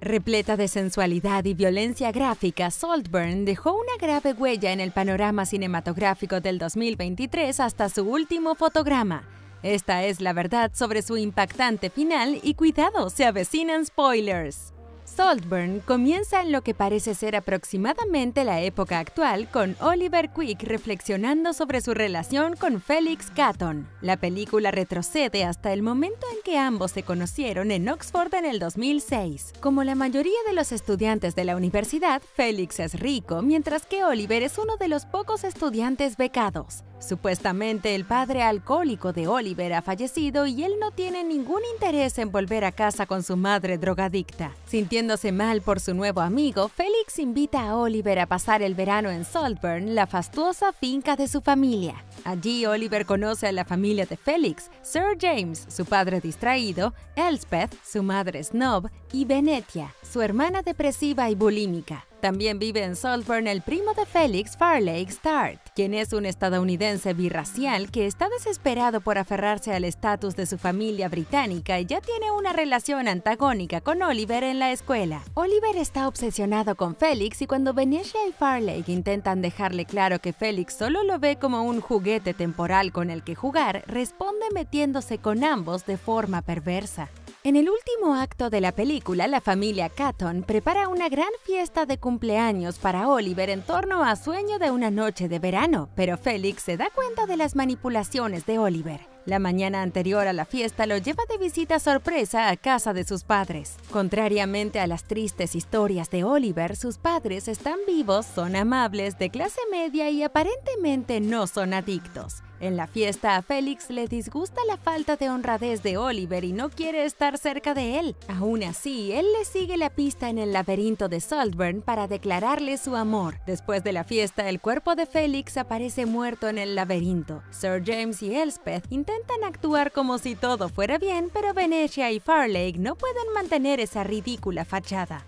Repleta de sensualidad y violencia gráfica, Saltburn dejó una grave huella en el panorama cinematográfico del 2023 hasta su último fotograma. Esta es la verdad sobre su impactante final y cuidado, se avecinan spoilers. Saltburn comienza en lo que parece ser aproximadamente la época actual con Oliver Quick reflexionando sobre su relación con Felix Catton. La película retrocede hasta el momento en que ambos se conocieron en Oxford en el 2006. Como la mayoría de los estudiantes de la universidad, Felix es rico, mientras que Oliver es uno de los pocos estudiantes becados. Supuestamente el padre alcohólico de Oliver ha fallecido y él no tiene ningún interés en volver a casa con su madre drogadicta. Sintiéndose mal por su nuevo amigo, Felix invita a Oliver a pasar el verano en Saltburn, la fastuosa finca de su familia. Allí Oliver conoce a la familia de Felix, Sir James, su padre distraído, Elspeth, su madre snob, y Venetia, su hermana depresiva y bulímica. También vive en Saltburn el primo de Felix, Farley Start, quien es un estadounidense birracial que está desesperado por aferrarse al estatus de su familia británica y ya tiene una relación antagónica con Oliver en la escuela. Oliver está obsesionado con Felix y cuando Venetia y Farley intentan dejarle claro que Felix solo lo ve como un juguete temporal con el que jugar, responde metiéndose con ambos de forma perversa. En el último acto de la película, la familia Catton prepara una gran fiesta de cumpleaños para Oliver en torno a sueño de una noche de verano, pero Félix se da cuenta de las manipulaciones de Oliver. La mañana anterior a la fiesta lo lleva de visita sorpresa a casa de sus padres. Contrariamente a las tristes historias de Oliver, sus padres están vivos, son amables, de clase media y aparentemente no son adictos. En la fiesta a Félix le disgusta la falta de honradez de Oliver y no quiere estar cerca de él. Aún así, él le sigue la pista en el laberinto de Saltburn para declararle su amor. Después de la fiesta, el cuerpo de Félix aparece muerto en el laberinto. Sir James y Elspeth intentan actuar como si todo fuera bien, pero Venetia y Farley no pueden mantener esa ridícula fachada.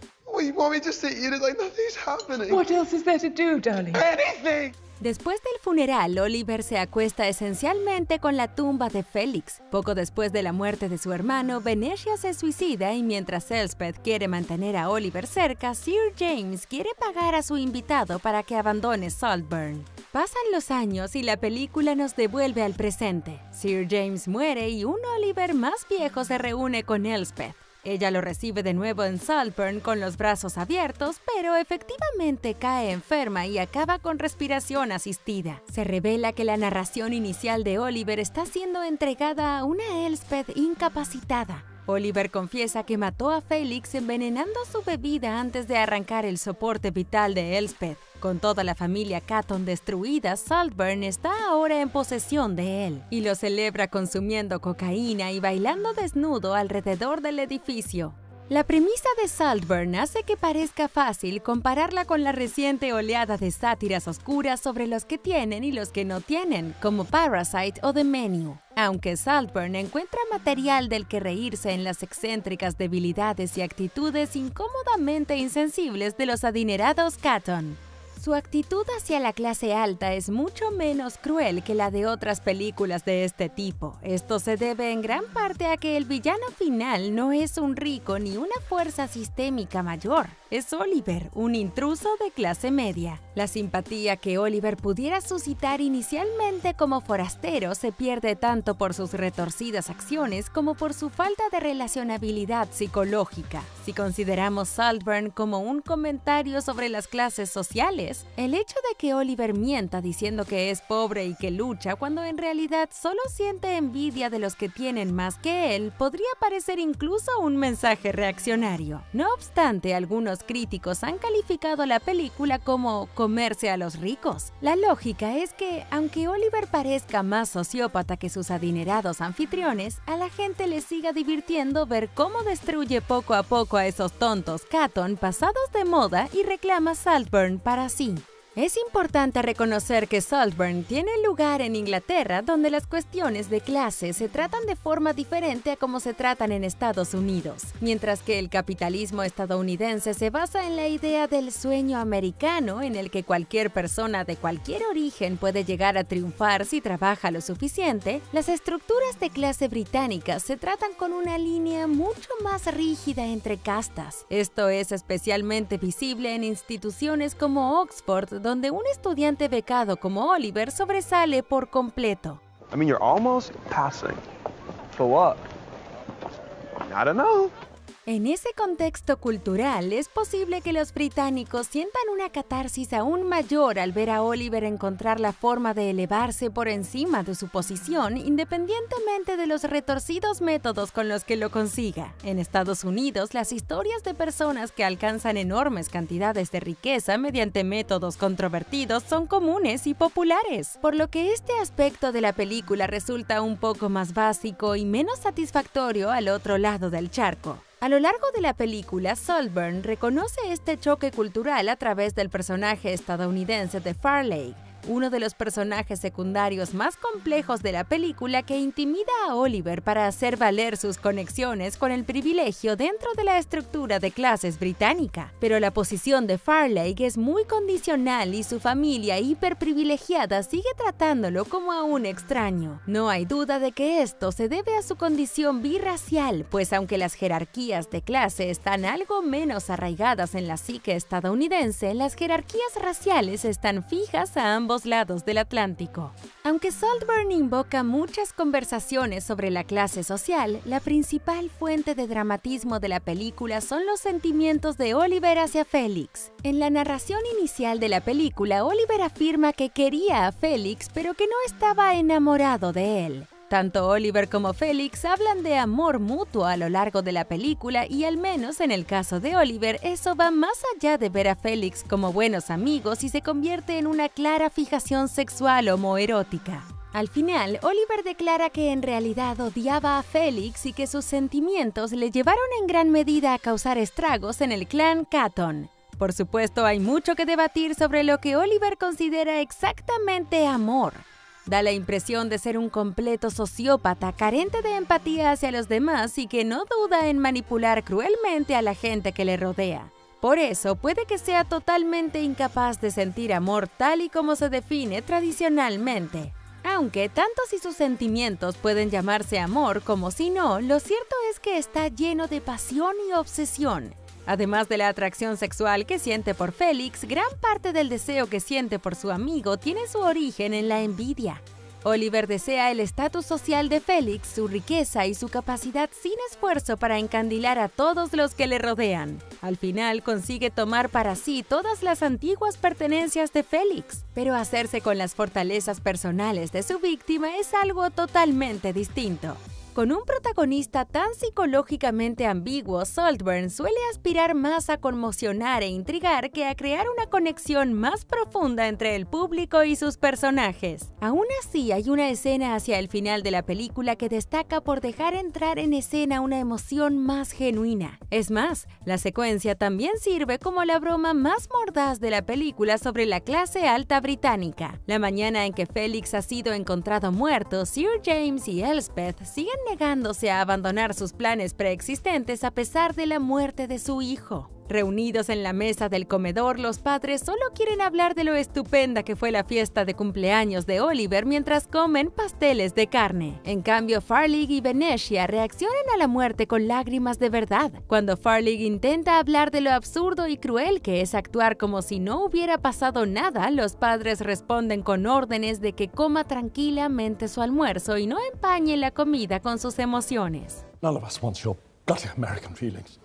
What else is there to do, darling? Anything! Después del funeral, Oliver se acuesta esencialmente con la tumba de Félix. Poco después de la muerte de su hermano, Venetia se suicida y mientras Elspeth quiere mantener a Oliver cerca, Sir James quiere pagar a su invitado para que abandone Saltburn. Pasan los años y la película nos devuelve al presente. Sir James muere y un Oliver más viejo se reúne con Elspeth. Ella lo recibe de nuevo en Saltburn con los brazos abiertos, pero efectivamente cae enferma y acaba con respiración asistida. Se revela que la narración inicial de Oliver está siendo entregada a una Elspeth incapacitada. Oliver confiesa que mató a Felix envenenando su bebida antes de arrancar el soporte vital de Elspeth. Con toda la familia Catton destruida, Saltburn está ahora en posesión de él y lo celebra consumiendo cocaína y bailando desnudo alrededor del edificio. La premisa de Saltburn hace que parezca fácil compararla con la reciente oleada de sátiras oscuras sobre los que tienen y los que no tienen, como Parasite o The Menu. Aunque Saltburn encuentra material del que reírse en las excéntricas debilidades y actitudes incómodamente insensibles de los adinerados Catton. Su actitud hacia la clase alta es mucho menos cruel que la de otras películas de este tipo. Esto se debe en gran parte a que el villano final no es un rico ni una fuerza sistémica mayor. Es Oliver, un intruso de clase media. La simpatía que Oliver pudiera suscitar inicialmente como forastero se pierde tanto por sus retorcidas acciones como por su falta de relacionabilidad psicológica. Si consideramos Saltburn como un comentario sobre las clases sociales, el hecho de que Oliver mienta diciendo que es pobre y que lucha cuando en realidad solo siente envidia de los que tienen más que él podría parecer incluso un mensaje reaccionario. No obstante, algunos críticos han calificado la película como comerse a los ricos. La lógica es que, aunque Oliver parezca más sociópata que sus adinerados anfitriones, a la gente le siga divirtiendo ver cómo destruye poco a poco a esos tontos Catton pasados de moda y reclama Saltburn para sí. Es importante reconocer que Saltburn tiene lugar en Inglaterra, donde las cuestiones de clase se tratan de forma diferente a como se tratan en Estados Unidos, mientras que el capitalismo estadounidense se basa en la idea del sueño americano en el que cualquier persona de cualquier origen puede llegar a triunfar si trabaja lo suficiente, las estructuras de clase británicas se tratan con una línea mucho más rígida entre castas. Esto es especialmente visible en instituciones como Oxford, donde un estudiante becado como Oliver sobresale por completo. I don't know. En ese contexto cultural, es posible que los británicos sientan una catarsis aún mayor al ver a Oliver encontrar la forma de elevarse por encima de su posición, independientemente de los retorcidos métodos con los que lo consiga. En Estados Unidos, las historias de personas que alcanzan enormes cantidades de riqueza mediante métodos controvertidos son comunes y populares, por lo que este aspecto de la película resulta un poco más básico y menos satisfactorio al otro lado del charco. A lo largo de la película, Saltburn reconoce este choque cultural a través del personaje estadounidense de Farley, uno de los personajes secundarios más complejos de la película que intimida a Oliver para hacer valer sus conexiones con el privilegio dentro de la estructura de clases británica. Pero la posición de Farley es muy condicional y su familia hiperprivilegiada sigue tratándolo como a un extraño. No hay duda de que esto se debe a su condición birracial, pues aunque las jerarquías de clase están algo menos arraigadas en la psique estadounidense, las jerarquías raciales están fijas a ambos lados del Atlántico. Aunque Saltburn invoca muchas conversaciones sobre la clase social, la principal fuente de dramatismo de la película son los sentimientos de Oliver hacia Félix. En la narración inicial de la película, Oliver afirma que quería a Félix, pero que no estaba enamorado de él. Tanto Oliver como Félix hablan de amor mutuo a lo largo de la película y al menos en el caso de Oliver eso va más allá de ver a Félix como buenos amigos y se convierte en una clara fijación sexual homoerótica. Al final, Oliver declara que en realidad odiaba a Félix y que sus sentimientos le llevaron en gran medida a causar estragos en el clan Catton. Por supuesto, hay mucho que debatir sobre lo que Oliver considera exactamente amor. Da la impresión de ser un completo sociópata, carente de empatía hacia los demás y que no duda en manipular cruelmente a la gente que le rodea. Por eso puede que sea totalmente incapaz de sentir amor tal y como se define tradicionalmente. Aunque tanto si sus sentimientos pueden llamarse amor como si no, lo cierto es que está lleno de pasión y obsesión. Además de la atracción sexual que siente por Félix, gran parte del deseo que siente por su amigo tiene su origen en la envidia. Oliver desea el estatus social de Félix, su riqueza y su capacidad sin esfuerzo para encandilar a todos los que le rodean. Al final consigue tomar para sí todas las antiguas pertenencias de Félix, pero hacerse con las fortalezas personales de su víctima es algo totalmente distinto. Con un protagonista tan psicológicamente ambiguo, Saltburn suele aspirar más a conmocionar e intrigar que a crear una conexión más profunda entre el público y sus personajes. Aún así, hay una escena hacia el final de la película que destaca por dejar entrar en escena una emoción más genuina. Es más, la secuencia también sirve como la broma más mordaz de la película sobre la clase alta británica. La mañana en que Félix ha sido encontrado muerto, Sir James y Elspeth siguen negándose a abandonar sus planes preexistentes a pesar de la muerte de su hijo. Reunidos en la mesa del comedor, los padres solo quieren hablar de lo estupenda que fue la fiesta de cumpleaños de Oliver mientras comen pasteles de carne. En cambio, Farlig y Venetia reaccionan a la muerte con lágrimas de verdad. Cuando Farlig intenta hablar de lo absurdo y cruel que es actuar como si no hubiera pasado nada, los padres responden con órdenes de que coma tranquilamente su almuerzo y no empañe la comida con sus emociones. None of us wants your American feelings.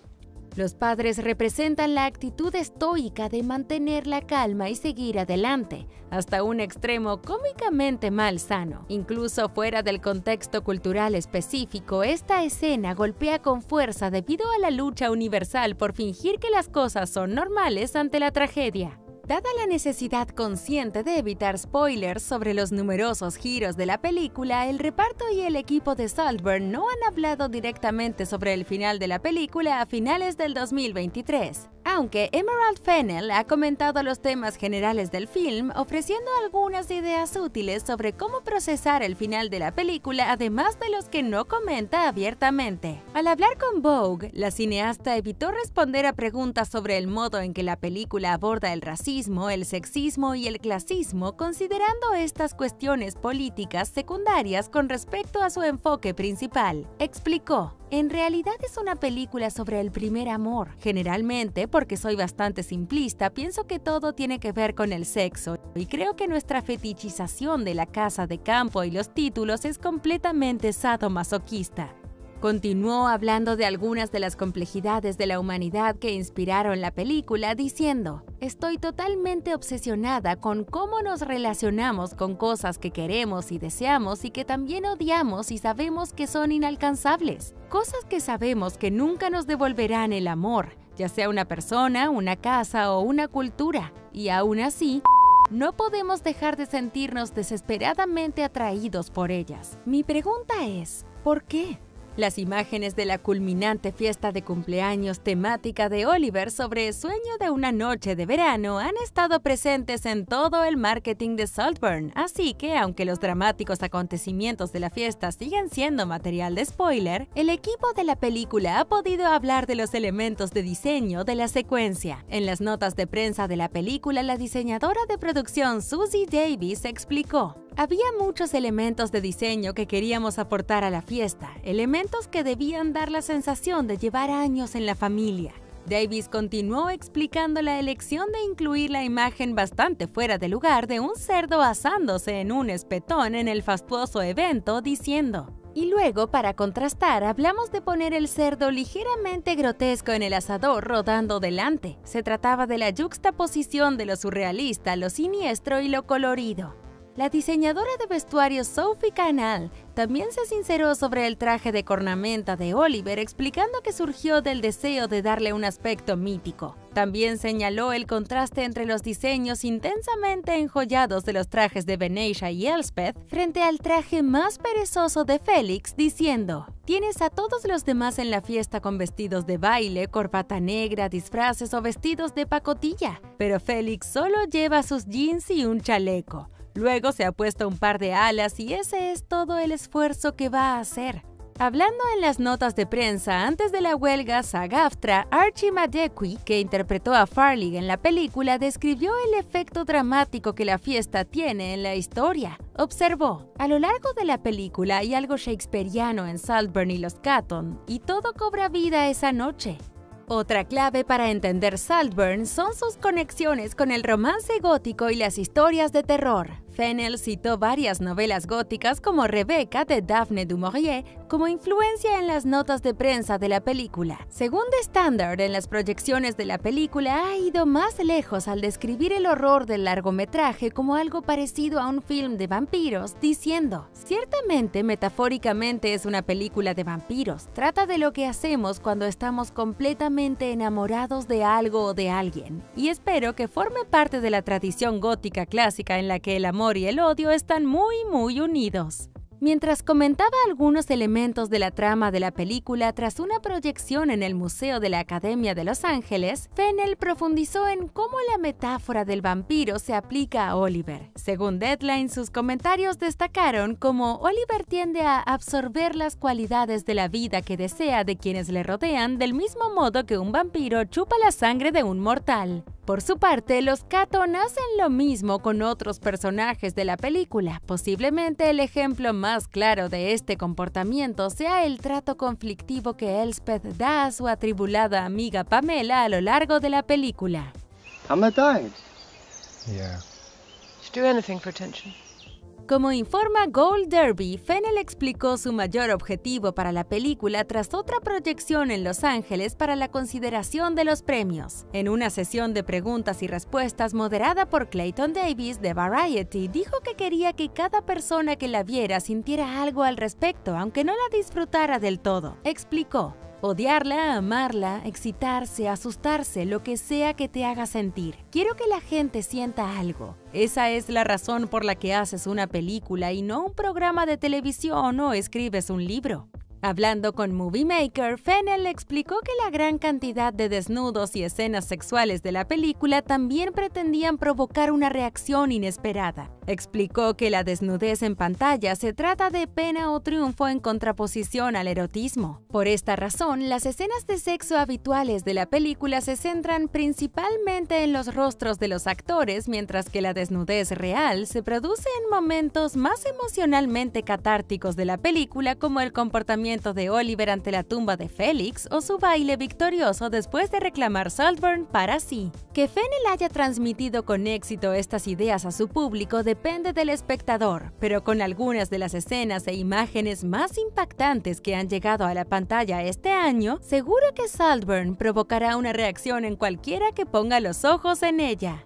Los padres representan la actitud estoica de mantener la calma y seguir adelante, hasta un extremo cómicamente mal sano. Incluso fuera del contexto cultural específico, esta escena golpea con fuerza debido a la lucha universal por fingir que las cosas son normales ante la tragedia. Dada la necesidad consciente de evitar spoilers sobre los numerosos giros de la película, el reparto y el equipo de Saltburn no han hablado directamente sobre el final de la película a finales del 2023. Aunque Emerald Fennell ha comentado los temas generales del film, ofreciendo algunas ideas útiles sobre cómo procesar el final de la película, además de los que no comenta abiertamente. Al hablar con Vogue, la cineasta evitó responder a preguntas sobre el modo en que la película aborda el racismo, el sexismo y el clasismo, considerando estas cuestiones políticas secundarias con respecto a su enfoque principal. Explicó, en realidad es una película sobre el primer amor. Generalmente, porque soy bastante simplista, pienso que todo tiene que ver con el sexo y creo que nuestra fetichización de la casa de campo y los títulos es completamente sadomasoquista. Continuó hablando de algunas de las complejidades de la humanidad que inspiraron la película, diciendo, Estoy totalmente obsesionada con cómo nos relacionamos con cosas que queremos y deseamos y que también odiamos y sabemos que son inalcanzables. Cosas que sabemos que nunca nos devolverán el amor, ya sea una persona, una casa o una cultura. Y aún así, no podemos dejar de sentirnos desesperadamente atraídos por ellas. Mi pregunta es, ¿por qué? Las imágenes de la culminante fiesta de cumpleaños temática de Oliver sobre sueño de una noche de verano han estado presentes en todo el marketing de Saltburn, así que aunque los dramáticos acontecimientos de la fiesta siguen siendo material de spoiler, el equipo de la película ha podido hablar de los elementos de diseño de la secuencia. En las notas de prensa de la película, la diseñadora de producción Susie Davis explicó, había muchos elementos de diseño que queríamos aportar a la fiesta, elementos que debían dar la sensación de llevar años en la familia. Davis continuó explicando la elección de incluir la imagen bastante fuera de lugar de un cerdo asándose en un espetón en el fastuoso evento, diciendo, y luego, para contrastar, hablamos de poner el cerdo ligeramente grotesco en el asador rodando delante. Se trataba de la juxtaposición de lo surrealista, lo siniestro y lo colorido. La diseñadora de vestuario Sophie Canal también se sinceró sobre el traje de cornamenta de Oliver, explicando que surgió del deseo de darle un aspecto mítico. También señaló el contraste entre los diseños intensamente enjollados de los trajes de Venetia y Elspeth frente al traje más perezoso de Félix, diciendo: Tienes a todos los demás en la fiesta con vestidos de baile, corbata negra, disfraces o vestidos de pacotilla, pero Félix solo lleva sus jeans y un chaleco. Luego se ha puesto un par de alas y ese es todo el esfuerzo que va a hacer. Hablando en las notas de prensa antes de la huelga SAG-AFTRA, Archie Madekwi, que interpretó a Farley en la película, describió el efecto dramático que la fiesta tiene en la historia. Observó, a lo largo de la película hay algo shakespeariano en Saltburn y los Catton, y todo cobra vida esa noche. Otra clave para entender Saltburn son sus conexiones con el romance gótico y las historias de terror. Fennel citó varias novelas góticas como Rebecca de Daphne du Maurier como influencia en las notas de prensa de la película. Según The Standard, en las proyecciones de la película ha ido más lejos al describir el horror del largometraje como algo parecido a un film de vampiros, diciendo, ciertamente metafóricamente es una película de vampiros, trata de lo que hacemos cuando estamos completamente enamorados de algo o de alguien, y espero que forme parte de la tradición gótica clásica en la que el amor y el odio están muy, muy unidos. Mientras comentaba algunos elementos de la trama de la película tras una proyección en el Museo de la Academia de Los Ángeles, Fennel profundizó en cómo la metáfora del vampiro se aplica a Oliver. Según Deadline, sus comentarios destacaron cómo Oliver tiende a absorber las cualidades de la vida que desea de quienes le rodean del mismo modo que un vampiro chupa la sangre de un mortal. Por su parte, los Caton hacen lo mismo con otros personajes de la película. Posiblemente el ejemplo más claro de este comportamiento sea el trato conflictivo que Elspeth da a su atribulada amiga Pamela a lo largo de la película. Hammer died. Yeah. She'd do anything for attention. Como informa Gold Derby, Fennel explicó su mayor objetivo para la película tras otra proyección en Los Ángeles para la consideración de los premios. En una sesión de preguntas y respuestas moderada por Clayton Davis de Variety, dijo que quería que cada persona que la viera sintiera algo al respecto, aunque no la disfrutara del todo. Explicó, Odiarla, amarla, excitarse, asustarse, lo que sea que te haga sentir. Quiero que la gente sienta algo. Esa es la razón por la que haces una película y no un programa de televisión o escribes un libro. Hablando con Movie Maker, Fennel explicó que la gran cantidad de desnudos y escenas sexuales de la película también pretendían provocar una reacción inesperada. Explicó que la desnudez en pantalla se trata de pena o triunfo en contraposición al erotismo. Por esta razón, las escenas de sexo habituales de la película se centran principalmente en los rostros de los actores, mientras que la desnudez real se produce en momentos más emocionalmente catárticos de la película como el comportamiento de Oliver ante la tumba de Félix o su baile victorioso después de reclamar Saltburn para sí. Que Fennel haya transmitido con éxito estas ideas a su público depende del espectador, pero con algunas de las escenas e imágenes más impactantes que han llegado a la pantalla este año, seguro que Saltburn provocará una reacción en cualquiera que ponga los ojos en ella.